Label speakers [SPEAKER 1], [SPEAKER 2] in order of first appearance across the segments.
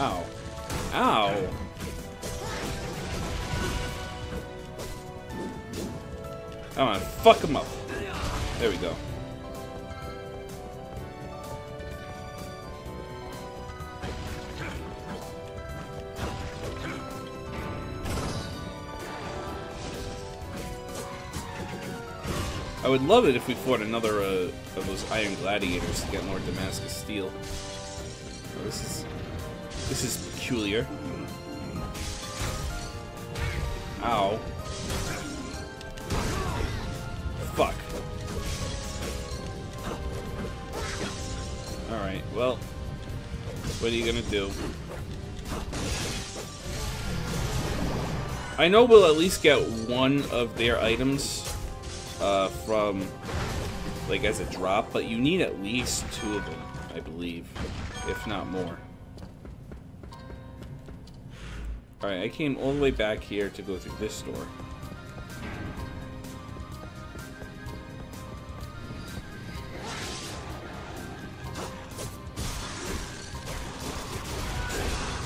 [SPEAKER 1] Ow. Ow. Come on, fuck him up. There we go. I would love it if we fought another uh, of those Iron Gladiators to get more Damascus Steel. Oh, this is this is peculiar. Ow. Fuck. Alright, well, what are you gonna do? I know we'll at least get one of their items uh, from, like, as a drop, but you need at least two of them, I believe, if not more. Alright, I came all the way back here to go through this door.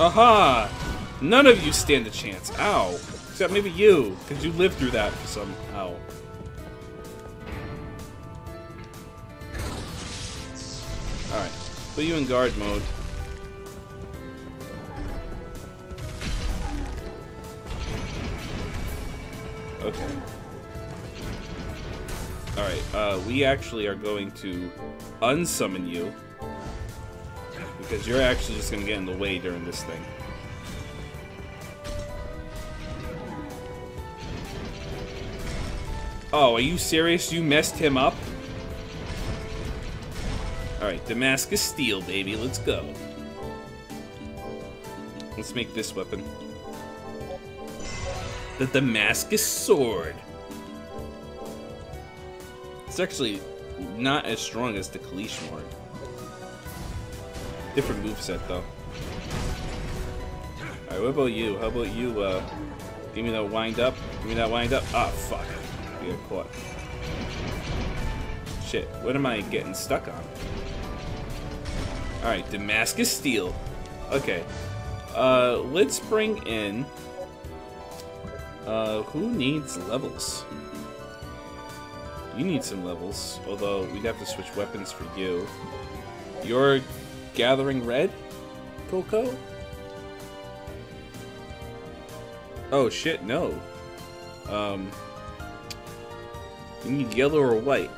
[SPEAKER 1] Aha! None of you stand a chance. Ow. Except maybe you, because you lived through that somehow. Alright. Put you in guard mode. Okay. Alright, uh, we actually are going to unsummon you. Because you're actually just gonna get in the way during this thing. Oh, are you serious? You messed him up? Alright, Damascus Steel, baby. Let's go. Let's make this weapon. The Damascus Sword. It's actually not as strong as the Kalish Mord. Different moveset, though. Alright, what about you? How about you, uh, give me that wind up? Give me that wind up? Ah, fuck. You got caught. Shit, what am I getting stuck on? Alright, Damascus Steel. Okay. Uh, let's bring in... Uh, who needs levels? You need some levels, although we'd have to switch weapons for you. You're gathering red, Coco? Oh shit, no. Um, you need yellow or white.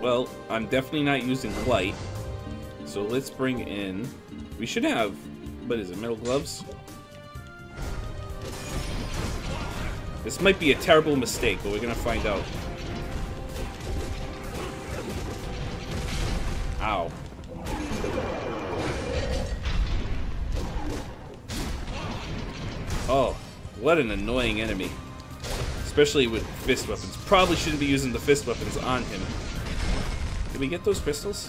[SPEAKER 1] Well, I'm definitely not using white. So let's bring in... We should have... What is it, metal gloves? This might be a terrible mistake, but we're gonna find out. Ow. Oh, what an annoying enemy. Especially with fist weapons. Probably shouldn't be using the fist weapons on him. Did we get those pistols?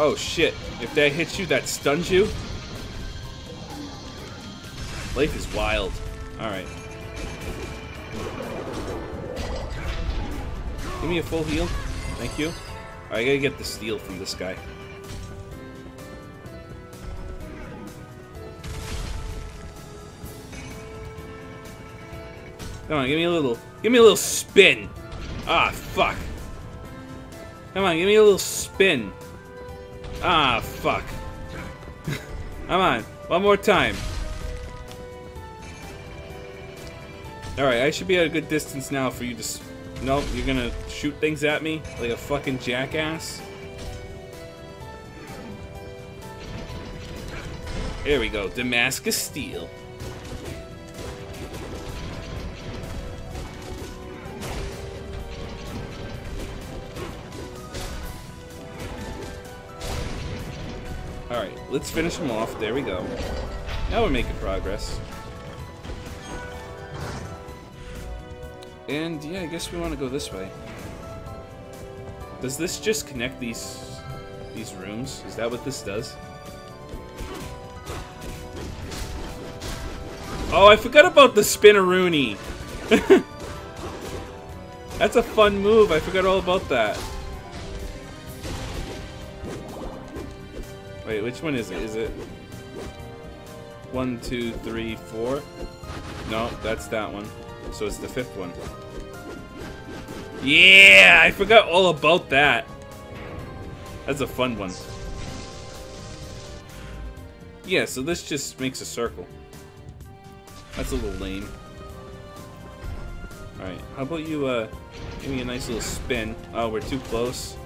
[SPEAKER 1] Oh shit. If that hits you, that stuns you? Life is wild. Alright. Give me a full heal. Thank you. I gotta get the steel from this guy. Come on, give me a little, give me a little spin. Ah, fuck. Come on, give me a little spin. Ah, fuck. Come on, one more time. Alright, I should be at a good distance now for you to... Nope, you're gonna shoot things at me like a fucking jackass? There we go, Damascus Steel. Let's finish him off. There we go. Now we're making progress. And yeah, I guess we want to go this way. Does this just connect these these rooms? Is that what this does? Oh, I forgot about the spinneroonie. That's a fun move. I forgot all about that. Wait, which one is it? Is it one, two, three, four? No, that's that one. So it's the fifth one. Yeah, I forgot all about that. That's a fun one. Yeah, so this just makes a circle. That's a little lame. Alright, how about you, uh, give me a nice little spin. Oh, we're too close.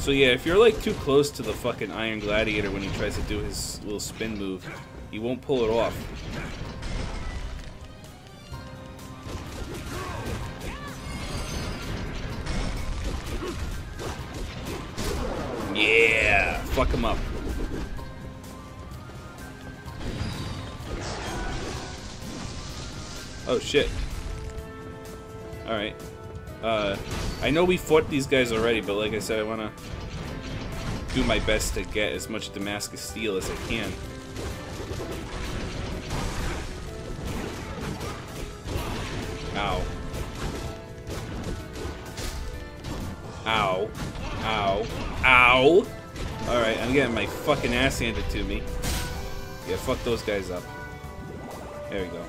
[SPEAKER 1] So yeah, if you're like too close to the fucking Iron Gladiator when he tries to do his little spin move, he won't pull it off. Yeah! Fuck him up. Oh shit. Alright. Uh, I know we fought these guys already, but like I said, I want to do my best to get as much Damascus steel as I can. Ow. Ow. Ow. Ow! Alright, I'm getting my fucking ass handed to me. Yeah, fuck those guys up. There we go.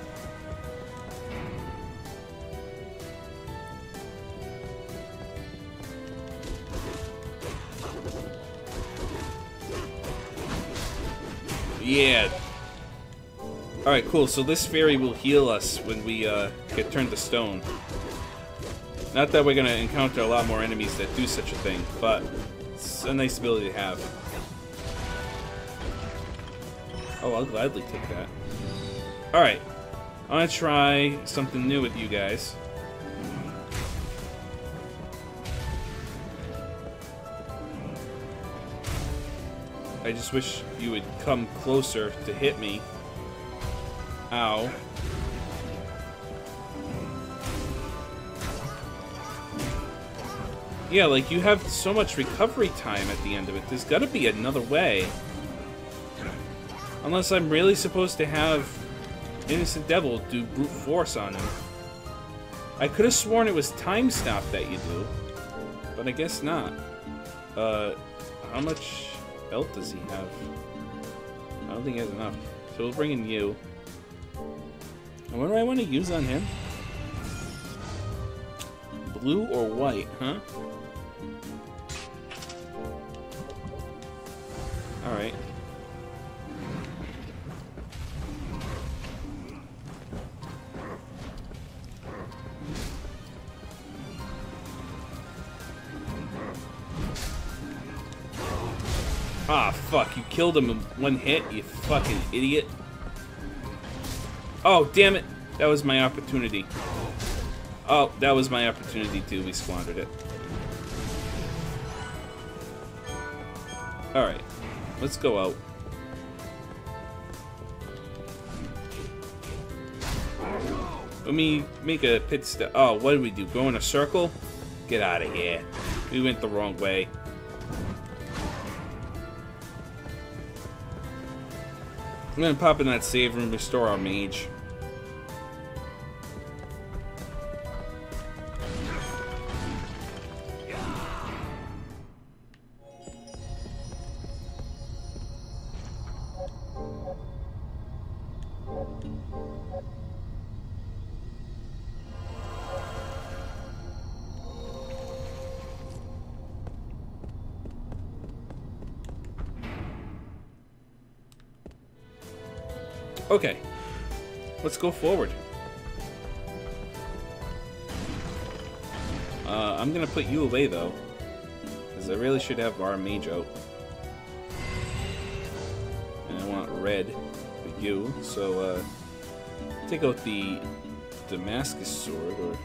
[SPEAKER 1] Yeah. Alright, cool. So this fairy will heal us when we uh, get turned to stone. Not that we're going to encounter a lot more enemies that do such a thing, but it's a nice ability to have. Oh, I'll gladly take that. Alright. I want to try something new with you guys. I just wish you would come closer to hit me. Ow. Yeah, like, you have so much recovery time at the end of it. There's gotta be another way. Unless I'm really supposed to have Innocent Devil do brute force on him. I could have sworn it was time stop that you do. But I guess not. Uh, how much health does he have? I don't think he has enough. So we'll bring in you. And what do I want to use on him? Blue or white, huh? Alright. Killed him in one hit, you fucking idiot. Oh, damn it. That was my opportunity. Oh, that was my opportunity too. We squandered it. Alright. Let's go out. Let me make a pit stop. Oh, what did we do? Go in a circle? Get out of here. We went the wrong way. I'm gonna pop in that save room, restore our mage. Okay. Let's go forward. Uh, I'm gonna put you away, though. Because I really should have our mage out. And I want red for you, so, uh... Take out the Damascus sword, or...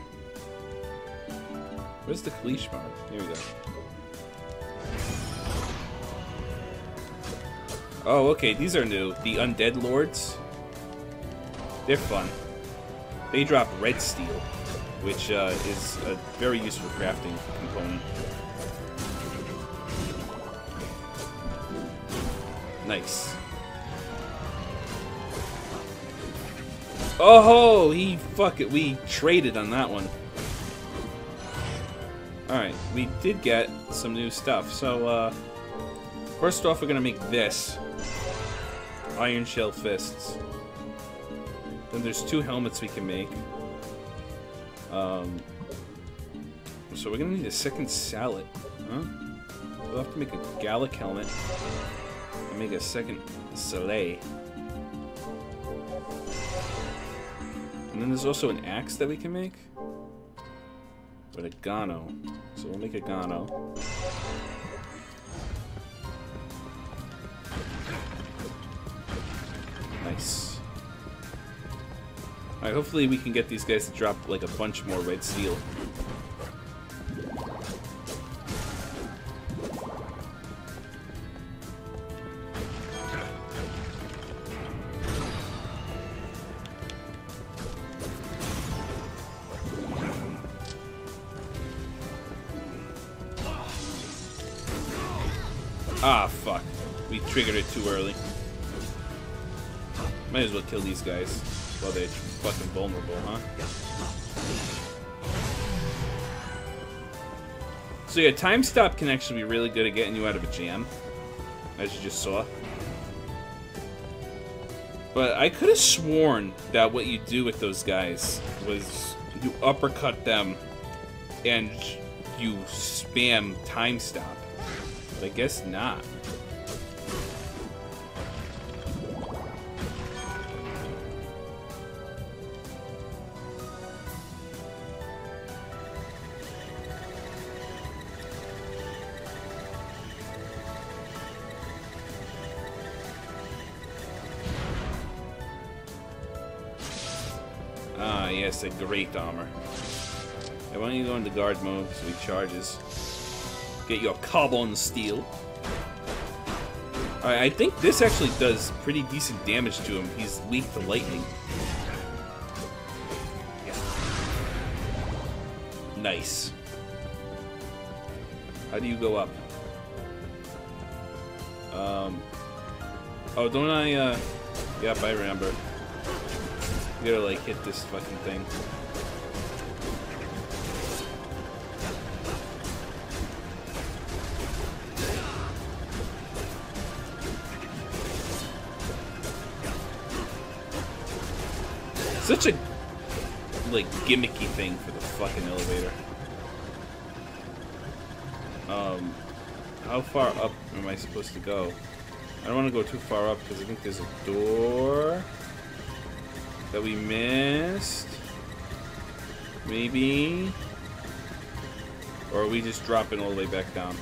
[SPEAKER 1] Where's the Kaleesh mark? Here we go. Oh, okay, these are new. The Undead Lords. They're fun. They drop red steel, which uh, is a very useful crafting component. Nice. Oh, he fuck it. We traded on that one. Alright, we did get some new stuff. So, uh, First off, we're gonna make this. Iron Shell Fists. There's two helmets we can make. Um, so we're gonna need a second Sallet, huh? We'll have to make a Gallic helmet and make a second Sallet. And then there's also an axe that we can make. With a Gano. So we'll make a Gano. Alright, hopefully we can get these guys to drop like a bunch more red steel. Ah, fuck. We triggered it too early. Might as well kill these guys while they're fucking vulnerable, huh? So yeah, time stop can actually be really good at getting you out of a jam, as you just saw. But I could have sworn that what you do with those guys was you uppercut them and you spam time stop. But I guess not. A great armor. I want you go into guard mode so he charges. Get your carbon steel. I think this actually does pretty decent damage to him. He's weak to lightning. Nice. How do you go up? Um. Oh, don't I, uh... Yep, I remember. Gotta, like, hit this fucking thing. Such a like gimmicky thing for the fucking elevator. Um, how far up am I supposed to go? I don't want to go too far up because I think there's a door that we missed. Maybe. Or are we just dropping all the way back down?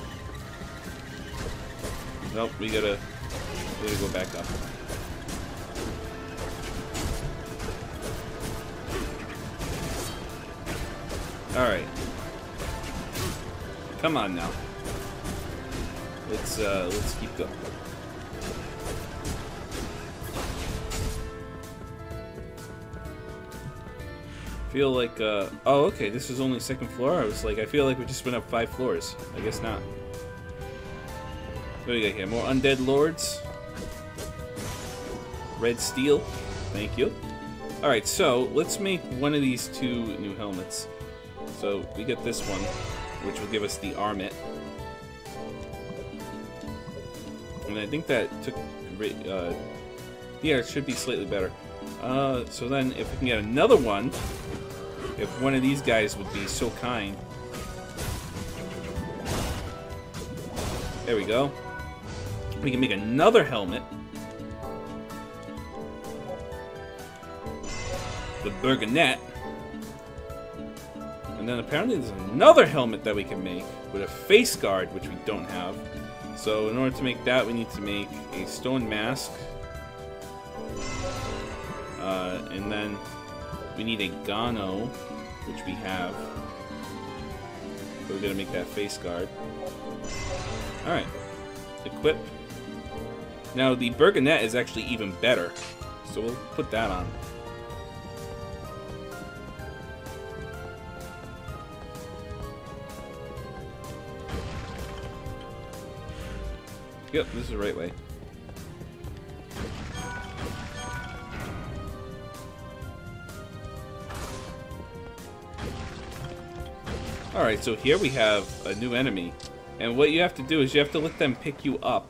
[SPEAKER 1] Nope, we gotta, we gotta go back up. Alright. Come on now. Let's uh let's keep going. Feel like uh oh okay, this was only second floor. I was like I feel like we just went up five floors. I guess not. What do we got here? More undead lords. Red steel. Thank you. Alright, so let's make one of these two new helmets. So we get this one, which will give us the Armet. And I think that took, uh, yeah, it should be slightly better. Uh, so then if we can get another one, if one of these guys would be so kind. There we go. We can make another helmet. The Burgonet. And then apparently there's another helmet that we can make with a face guard, which we don't have. So in order to make that, we need to make a stone mask. Uh, and then we need a Gano, which we have. We're gonna make that face guard. Alright. Equip. Now the Burgonet is actually even better. So we'll put that on. Yep, this is the right way. Alright, so here we have a new enemy. And what you have to do is you have to let them pick you up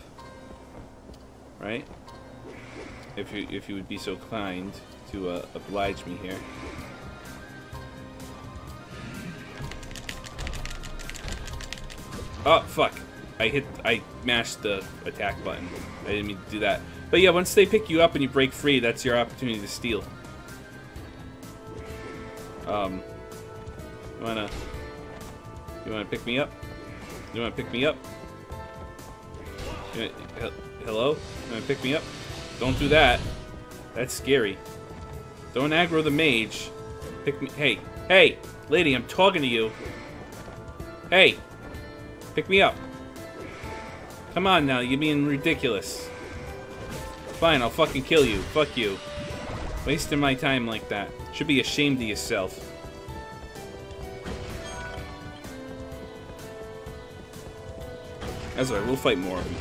[SPEAKER 1] right? If you if you would be so kind to uh, oblige me here. Oh fuck! I hit I mashed the attack button. I didn't mean to do that. But yeah, once they pick you up and you break free, that's your opportunity to steal. Um, wanna you wanna pick me up? You wanna pick me up? Wanna, hello? You wanna pick me up? Don't do that. That's scary. Don't aggro the mage. Pick me. Hey, hey, lady, I'm talking to you. Hey, pick me up. Come on now, you're being ridiculous. Fine, I'll fucking kill you. Fuck you. Wasting my time like that. Should be ashamed of yourself. That's alright, we'll fight more of them.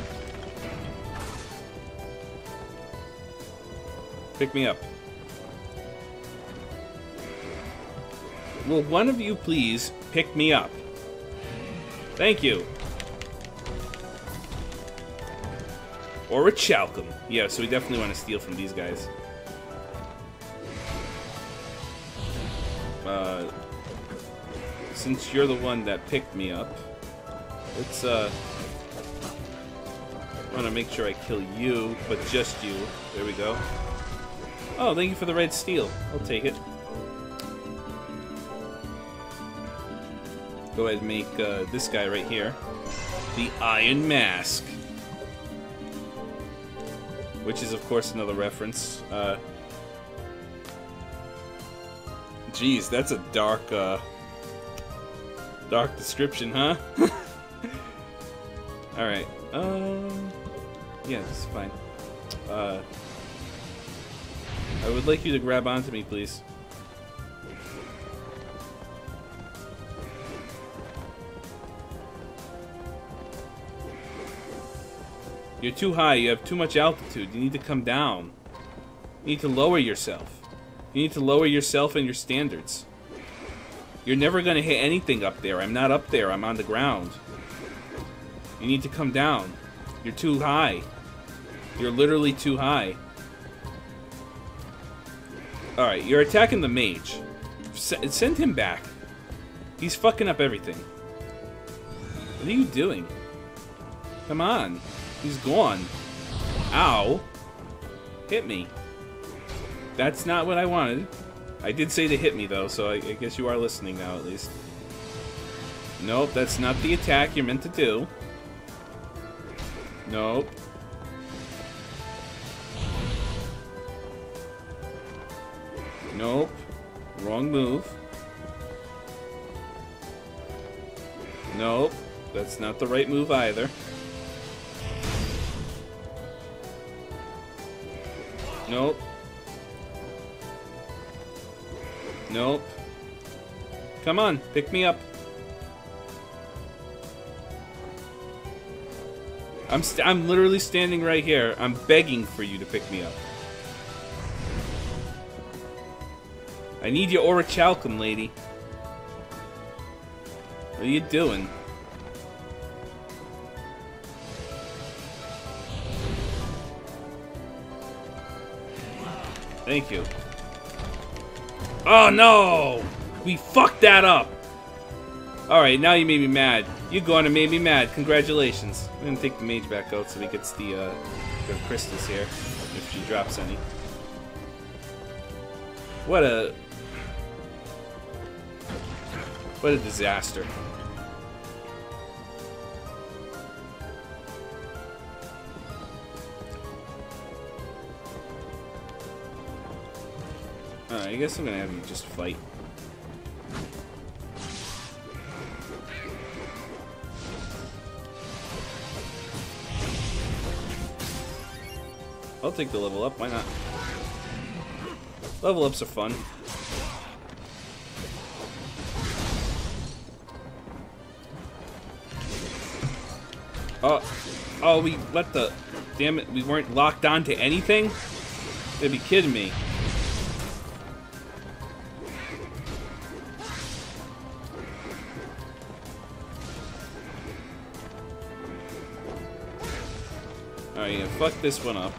[SPEAKER 1] Pick me up. Will one of you please pick me up? Thank you. Orichalcum. Yeah, so we definitely want to steal from these guys. Uh, since you're the one that picked me up, let's, uh... Want to make sure I kill you, but just you. There we go. Oh, thank you for the red steel. I'll take it. Go ahead and make uh, this guy right here the Iron Mask. Which is, of course, another reference. Uh, geez, that's a dark, uh, dark description, huh? Alright, um... Yeah, is fine. Uh... I would like you to grab onto me, please. You're too high. You have too much altitude. You need to come down. You need to lower yourself. You need to lower yourself and your standards. You're never going to hit anything up there. I'm not up there. I'm on the ground. You need to come down. You're too high. You're literally too high. Alright, you're attacking the mage. S send him back. He's fucking up everything. What are you doing? Come on. He's gone. Ow. Hit me. That's not what I wanted. I did say to hit me, though, so I, I guess you are listening now, at least. Nope, that's not the attack you're meant to do. Nope. Nope. Wrong move. Nope. That's not the right move either. Nope. Nope. Come on, pick me up. I'm i I'm literally standing right here. I'm begging for you to pick me up. I need your orichalcum, lady. What are you doing? Thank you. Oh no! We fucked that up! Alright, now you made me mad. You gone and made me mad. Congratulations. I'm gonna take the mage back out so he gets the, uh, the crystals here. If she drops any. What a... What a disaster. Alright, I guess I'm gonna have you just fight. I'll take the level up, why not? Level ups are fun. Oh, oh, we let the, damn it, we weren't locked onto anything? They'd be kidding me. Alright, yeah, fuck this one up.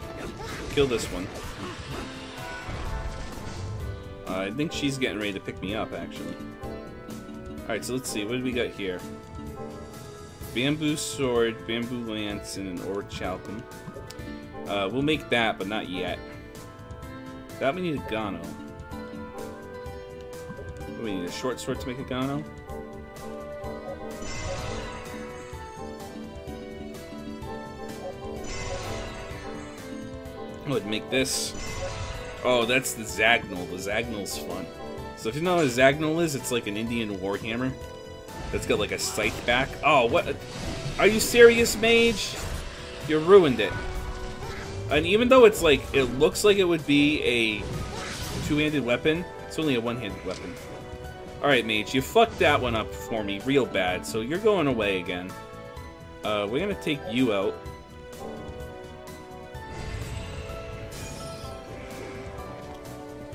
[SPEAKER 1] Kill this one. Uh, I think she's getting ready to pick me up, actually. Alright, so let's see. What do we got here? Bamboo sword, bamboo lance, and an orichalcum. Uh, we'll make that, but not yet. That we need a Gano. We need a short sword to make a Gano. I would make this. Oh, that's the Zaghnal. The Zaghnal's fun. So if you know what a Zaghnal is, it's like an Indian warhammer that's got like a scythe back. Oh, what? Are you serious, mage? You ruined it. And even though it's like, it looks like it would be a two-handed weapon, it's only a one-handed weapon. Alright, mage, you fucked that one up for me real bad, so you're going away again. Uh, we're gonna take you out.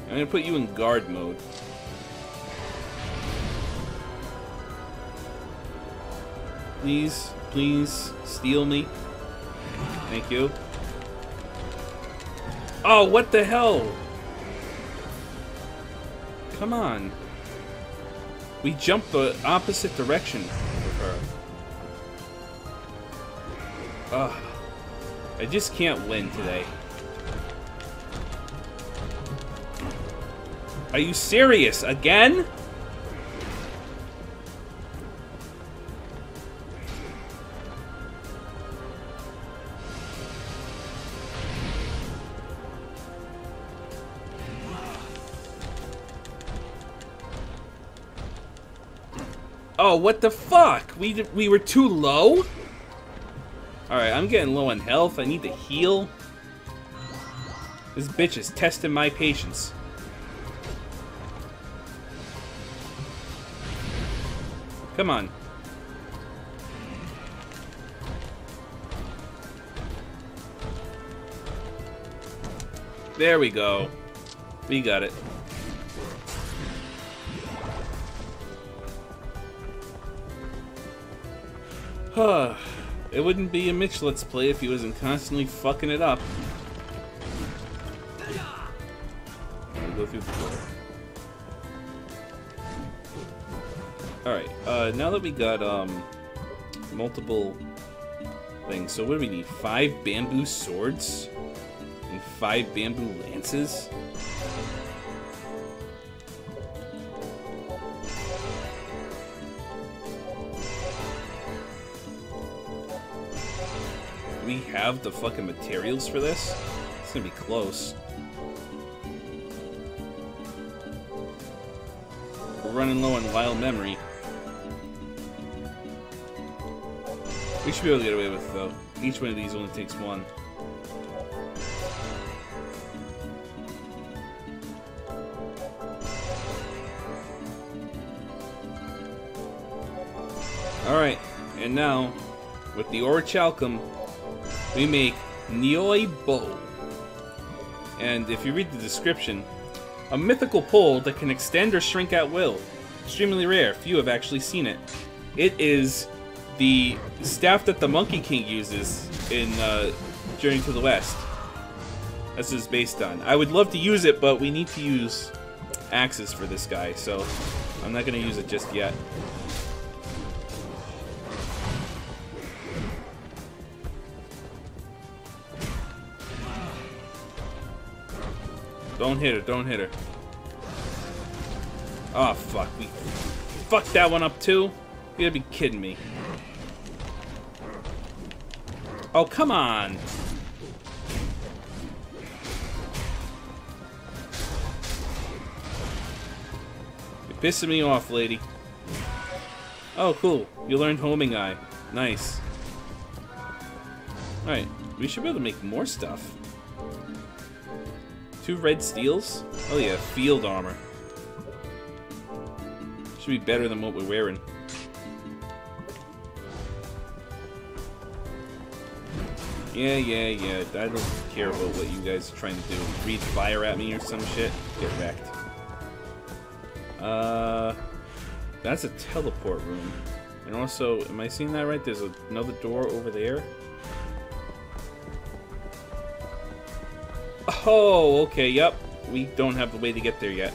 [SPEAKER 1] I'm gonna put you in guard mode. Please, please, steal me. Thank you. Oh, what the hell? Come on. We jumped the opposite direction her. Ugh. I just can't win today. Are you serious? Again? Oh, what the fuck? We we were too low? Alright, I'm getting low on health. I need to heal. This bitch is testing my patience. Come on. There we go. We got it. It wouldn't be a Mitch Let's Play if he wasn't constantly fucking it up. Go through the door. Alright, uh, now that we got, um, multiple things, so what do we need? Five bamboo swords? And five bamboo lances? Have the fucking materials for this? It's gonna be close. We're running low on wild memory. We should be able to get away with it, though. Each one of these only takes one. Alright, and now, with the Orichalcum, we make Nyoi Bo. And if you read the description, a mythical pole that can extend or shrink at will. Extremely rare, few have actually seen it. It is the staff that the Monkey King uses in uh, Journey to the West. This is based on. I would love to use it, but we need to use axes for this guy, so I'm not going to use it just yet. Don't hit her, don't hit her. Oh, fuck. We fucked that one up, too? You gotta be kidding me. Oh, come on! You're pissing me off, lady. Oh, cool. You learned homing eye. Nice. Alright, we should be able to make more stuff. Two red steels? Oh yeah, field armor. Should be better than what we're wearing. Yeah, yeah, yeah. I don't care about what you guys are trying to do. Breathe fire at me or some shit. Get wrecked. Uh, that's a teleport room. And also, am I seeing that right? There's another door over there. Oh, okay, yep. We don't have the way to get there yet.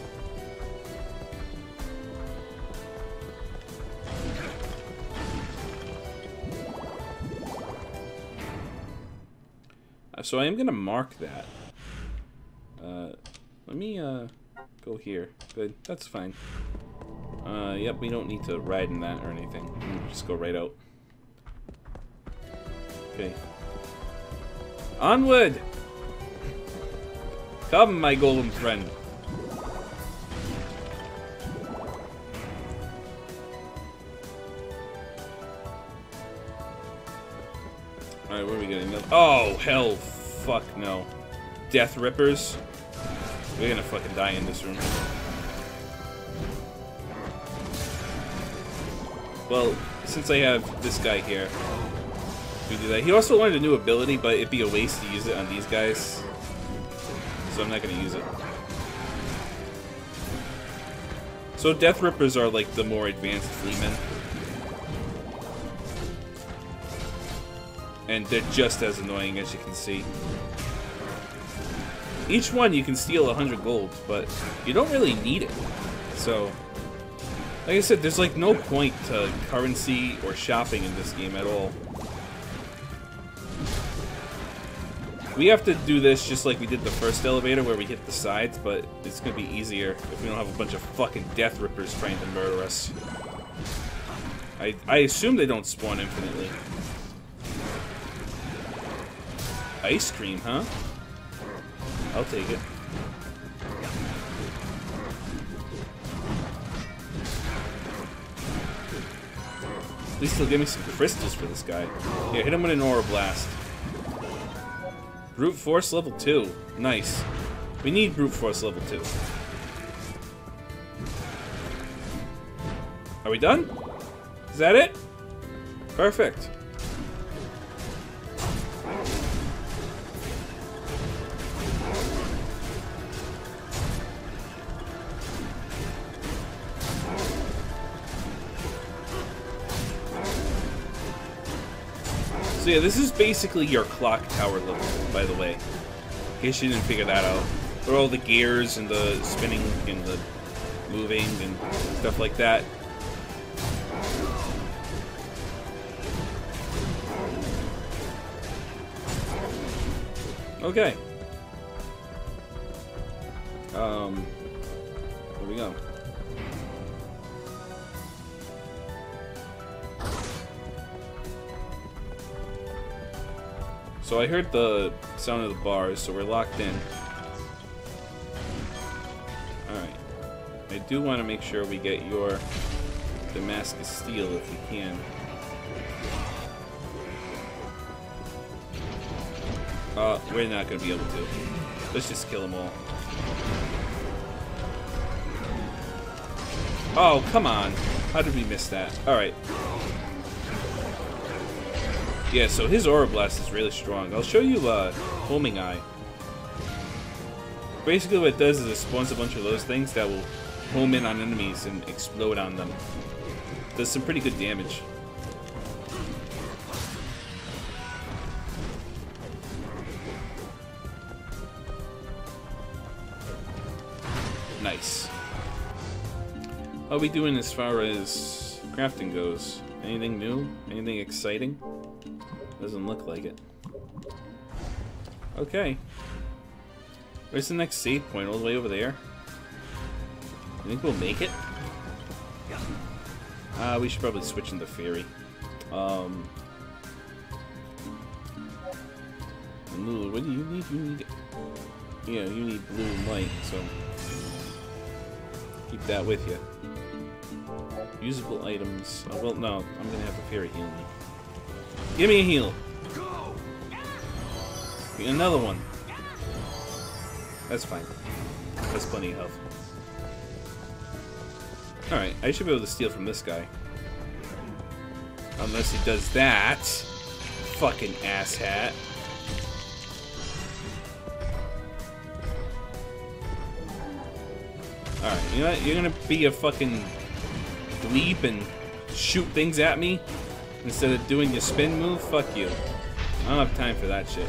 [SPEAKER 1] Uh, so I am going to mark that. Uh, let me uh, go here. Good, that's fine. Uh, yep, we don't need to ride in that or anything. Just go right out. Okay. Onward! Come, my golem friend. Alright, where are we getting? Oh, hell. Fuck no. Death Rippers. We're gonna fucking die in this room. Well, since I have this guy here, we do that. He also learned a new ability, but it'd be a waste to use it on these guys. So I'm not gonna use it. So Death Rippers are like the more advanced Fleamen. And they're just as annoying as you can see. Each one you can steal 100 gold, but you don't really need it. So, like I said, there's like no point to currency or shopping in this game at all. We have to do this just like we did the first elevator where we hit the sides, but it's gonna be easier if we don't have a bunch of fucking death rippers trying to murder us. I, I assume they don't spawn infinitely. Ice cream, huh? I'll take it. At least he'll give me some crystals for this guy. Yeah, hit him with an Aura Blast. Brute Force level 2. Nice. We need Brute Force level 2. Are we done? Is that it? Perfect. So yeah, this is basically your clock tower level, by the way. In case you didn't figure that out. Where all the gears and the spinning and the moving and stuff like that. Okay. Um, So I heard the sound of the bars, so we're locked in. Alright. I do want to make sure we get your Damascus Steel if we can. Uh, we're not going to be able to. Let's just kill them all. Oh, come on. How did we miss that? Alright. Yeah, so his Aura Blast is really strong. I'll show you uh, Homing Eye. Basically what it does is it spawns a bunch of those things that will home in on enemies and explode on them. Does some pretty good damage. Nice. How are we doing as far as crafting goes? Anything new? Anything exciting? Doesn't look like it. Okay. Where's the next save point? All the way over there? You think we'll make it? Uh, we should probably switch into Fairy. Um... Blue, what do you need? You need... Yeah, you need blue and white, so... Keep that with you. Usable items. Oh, well, no. I'm gonna have the Fairy heal me. Give me a heal. Another one. That's fine. That's plenty of health. Alright, I should be able to steal from this guy. Unless he does that. Fucking asshat. Alright, you know what? You're gonna be a fucking bleep and shoot things at me? Instead of doing your spin move? Fuck you. I don't have time for that shit.